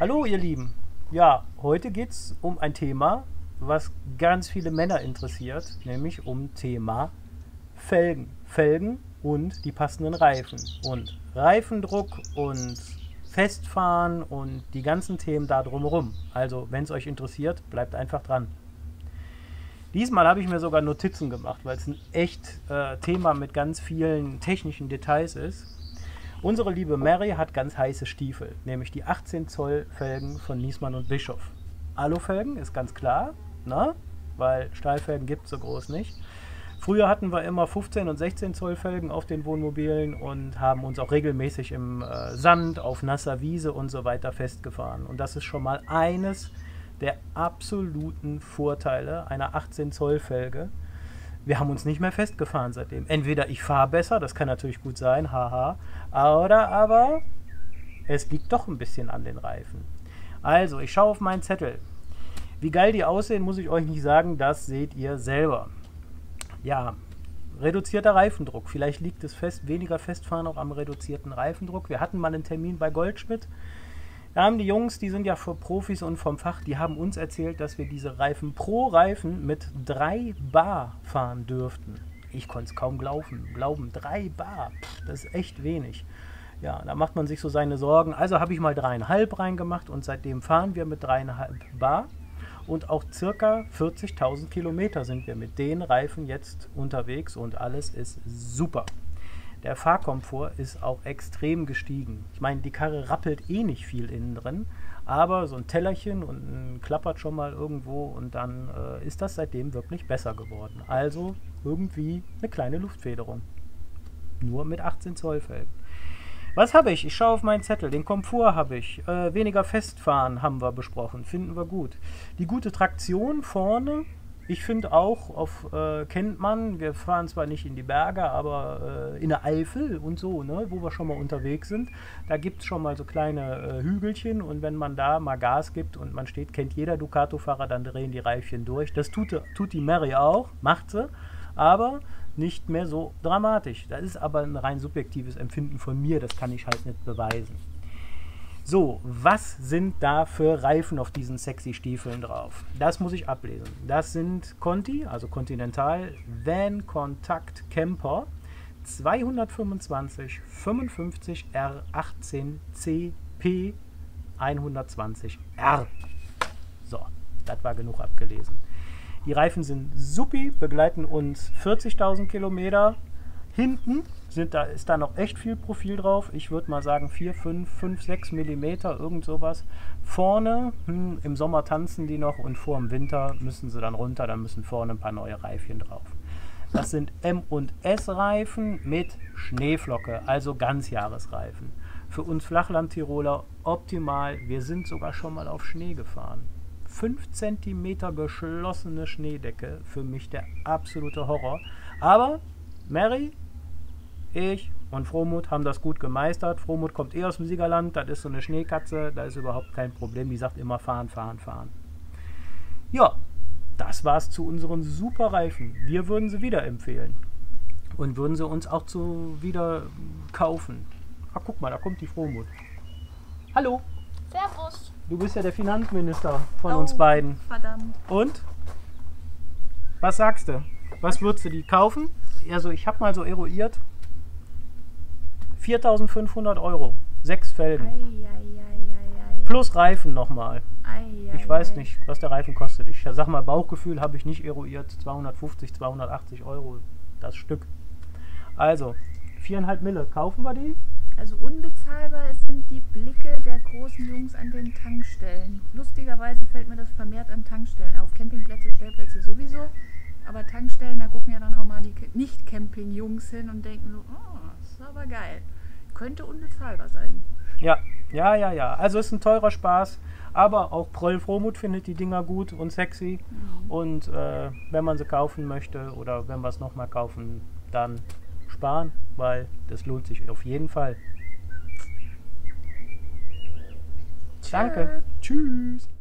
Hallo ihr Lieben. Ja, heute geht es um ein Thema, was ganz viele Männer interessiert, nämlich um Thema Felgen. Felgen und die passenden Reifen. Und Reifendruck und Festfahren und die ganzen Themen da drumherum. Also, wenn es euch interessiert, bleibt einfach dran. Diesmal habe ich mir sogar Notizen gemacht, weil es ein echt äh, Thema mit ganz vielen technischen Details ist. Unsere liebe Mary hat ganz heiße Stiefel, nämlich die 18 Zoll Felgen von Niesmann und Bischof. Alufelgen ist ganz klar, ne? weil Stahlfelgen gibt es so groß nicht. Früher hatten wir immer 15 und 16 Zoll Felgen auf den Wohnmobilen und haben uns auch regelmäßig im äh, Sand, auf nasser Wiese und so weiter festgefahren. Und das ist schon mal eines der absoluten Vorteile einer 18 Zoll Felge wir haben uns nicht mehr festgefahren seitdem. Entweder ich fahre besser, das kann natürlich gut sein, haha, oder aber es liegt doch ein bisschen an den Reifen. Also, ich schaue auf meinen Zettel. Wie geil die aussehen, muss ich euch nicht sagen, das seht ihr selber. Ja, reduzierter Reifendruck. Vielleicht liegt es fest, weniger Festfahren auch am reduzierten Reifendruck. Wir hatten mal einen Termin bei Goldschmidt. Da haben die Jungs, die sind ja für Profis und vom Fach, die haben uns erzählt, dass wir diese Reifen pro Reifen mit 3 Bar fahren dürften. Ich konnte es kaum glauben. Glauben, 3 Bar, Pff, das ist echt wenig. Ja, da macht man sich so seine Sorgen. Also habe ich mal dreieinhalb reingemacht und seitdem fahren wir mit dreieinhalb Bar. Und auch circa 40.000 Kilometer sind wir mit den Reifen jetzt unterwegs und alles ist super. Der Fahrkomfort ist auch extrem gestiegen. Ich meine, die Karre rappelt eh nicht viel innen drin, aber so ein Tellerchen und ein klappert schon mal irgendwo und dann äh, ist das seitdem wirklich besser geworden. Also irgendwie eine kleine Luftfederung. Nur mit 18 Zoll Felgen. Was habe ich? Ich schaue auf meinen Zettel. Den Komfort habe ich. Äh, weniger Festfahren haben wir besprochen. Finden wir gut. Die gute Traktion vorne ich finde auch, auf, äh, kennt man, wir fahren zwar nicht in die Berge, aber äh, in der Eifel und so, ne, wo wir schon mal unterwegs sind, da gibt es schon mal so kleine äh, Hügelchen und wenn man da mal Gas gibt und man steht, kennt jeder Ducato-Fahrer, dann drehen die Reifchen durch. Das tut, tut die Mary auch, macht sie, aber nicht mehr so dramatisch. Das ist aber ein rein subjektives Empfinden von mir, das kann ich halt nicht beweisen. So, was sind da für Reifen auf diesen sexy Stiefeln drauf? Das muss ich ablesen. Das sind Conti, also Continental Van Contact Camper 225 55 R18 CP 120R. So, das war genug abgelesen. Die Reifen sind supi, begleiten uns 40.000 Kilometer Hinten sind da, ist da noch echt viel Profil drauf. Ich würde mal sagen 4, 5, 5, 6 Millimeter, irgend sowas. Vorne, hm, im Sommer tanzen die noch und vor dem Winter müssen sie dann runter, dann müssen vorne ein paar neue Reifchen drauf. Das sind M- und S-Reifen mit Schneeflocke, also Ganzjahresreifen. Für uns Flachland-Tiroler optimal. Wir sind sogar schon mal auf Schnee gefahren. 5 cm geschlossene Schneedecke, für mich der absolute Horror. Aber Mary ich und Frohmut haben das gut gemeistert. Frohmut kommt eh aus dem Siegerland, das ist so eine Schneekatze, da ist überhaupt kein Problem. Die sagt immer fahren, fahren, fahren. Ja, das war's zu unseren super Reifen. Wir würden sie wieder empfehlen. Und würden sie uns auch zu wieder kaufen. Ach, guck mal, da kommt die Frohmut. Hallo. Servus. Du bist ja der Finanzminister von oh, uns beiden. Verdammt. Und? Was sagst du? Was würdest du die kaufen? Also ich habe mal so eruiert, 4.500 Euro. Sechs Felgen. Ei, ei, ei, Plus Reifen nochmal. Ich weiß nicht, was der Reifen kostet. Ich sag mal, Bauchgefühl habe ich nicht eruiert. 250, 280 Euro das Stück. Also, viereinhalb Mille. Kaufen wir die? Also unbezahlbar sind die Blicke der großen Jungs an den Tankstellen. Lustigerweise fällt mir das vermehrt an Tankstellen auf. Campingplätze, Stellplätze sowieso. Aber Tankstellen, da gucken ja dann auch mal die Nicht-Camping-Jungs hin und denken so, oh, das ist aber geil. Könnte unbezahlbar sein. Ja, ja, ja, ja. Also ist ein teurer Spaß, aber auch Proll Frohmut findet die Dinger gut und sexy. Mhm. Und äh, wenn man sie kaufen möchte oder wenn wir es nochmal kaufen, dann sparen, weil das lohnt sich auf jeden Fall. Danke. Tschüss.